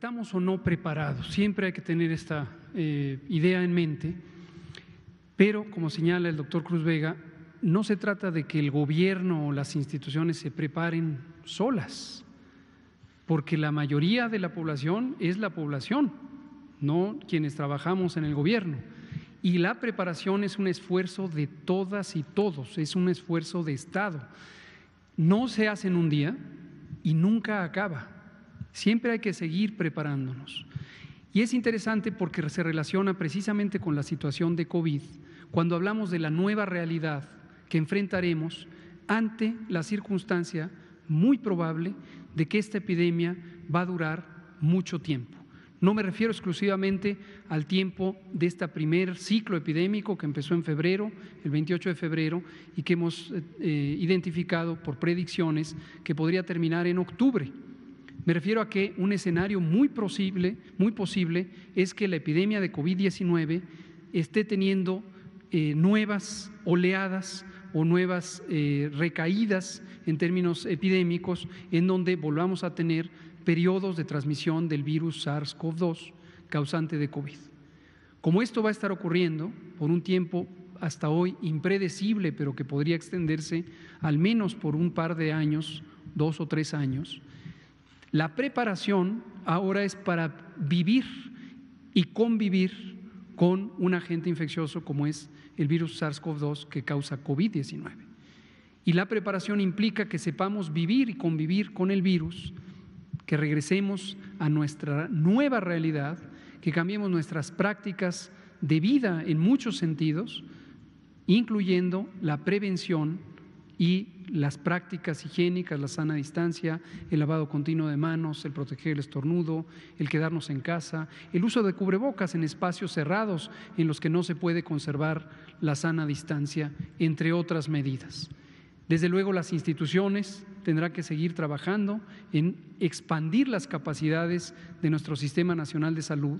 estamos o no preparados. Siempre hay que tener esta eh, idea en mente, pero como señala el doctor Cruz Vega, no se trata de que el gobierno o las instituciones se preparen solas, porque la mayoría de la población es la población, no quienes trabajamos en el gobierno. Y la preparación es un esfuerzo de todas y todos, es un esfuerzo de Estado. No se hace en un día y nunca acaba. Siempre hay que seguir preparándonos. Y es interesante porque se relaciona precisamente con la situación de COVID, cuando hablamos de la nueva realidad que enfrentaremos ante la circunstancia muy probable de que esta epidemia va a durar mucho tiempo. No me refiero exclusivamente al tiempo de este primer ciclo epidémico que empezó en febrero, el 28 de febrero, y que hemos eh, identificado por predicciones que podría terminar en octubre me refiero a que un escenario muy posible, muy posible es que la epidemia de COVID-19 esté teniendo eh, nuevas oleadas o nuevas eh, recaídas en términos epidémicos, en donde volvamos a tener periodos de transmisión del virus SARS-CoV-2 causante de COVID. Como esto va a estar ocurriendo por un tiempo hasta hoy impredecible, pero que podría extenderse al menos por un par de años, dos o tres años, la preparación ahora es para vivir y convivir con un agente infeccioso como es el virus SARS-CoV-2 que causa COVID-19. Y la preparación implica que sepamos vivir y convivir con el virus, que regresemos a nuestra nueva realidad, que cambiemos nuestras prácticas de vida en muchos sentidos, incluyendo la prevención y las prácticas higiénicas, la sana distancia, el lavado continuo de manos, el proteger el estornudo, el quedarnos en casa, el uso de cubrebocas en espacios cerrados en los que no se puede conservar la sana distancia, entre otras medidas. Desde luego las instituciones tendrán que seguir trabajando en expandir las capacidades de nuestro Sistema Nacional de Salud,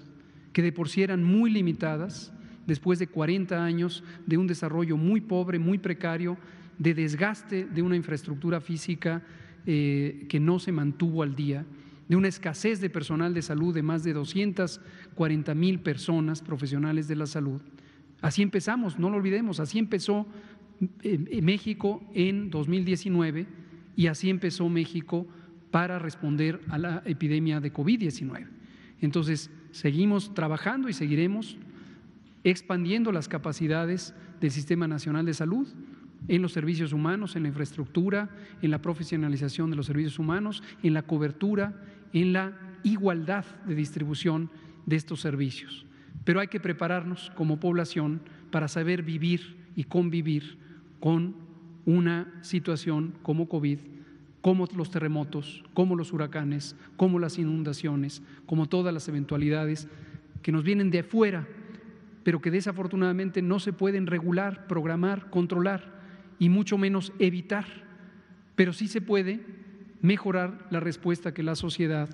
que de por sí eran muy limitadas, después de 40 años de un desarrollo muy pobre, muy precario, de desgaste de una infraestructura física eh, que no se mantuvo al día, de una escasez de personal de salud de más de 240 mil personas profesionales de la salud. Así empezamos, no lo olvidemos, así empezó eh, México en 2019 y así empezó México para responder a la epidemia de COVID-19. Entonces, seguimos trabajando y seguiremos expandiendo las capacidades del Sistema Nacional de Salud en los servicios humanos, en la infraestructura, en la profesionalización de los servicios humanos, en la cobertura, en la igualdad de distribución de estos servicios. Pero hay que prepararnos como población para saber vivir y convivir con una situación como COVID, como los terremotos, como los huracanes, como las inundaciones, como todas las eventualidades que nos vienen de afuera, pero que desafortunadamente no se pueden regular, programar, controlar y mucho menos evitar, pero sí se puede mejorar la respuesta que la sociedad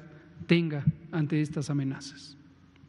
tenga ante estas amenazas.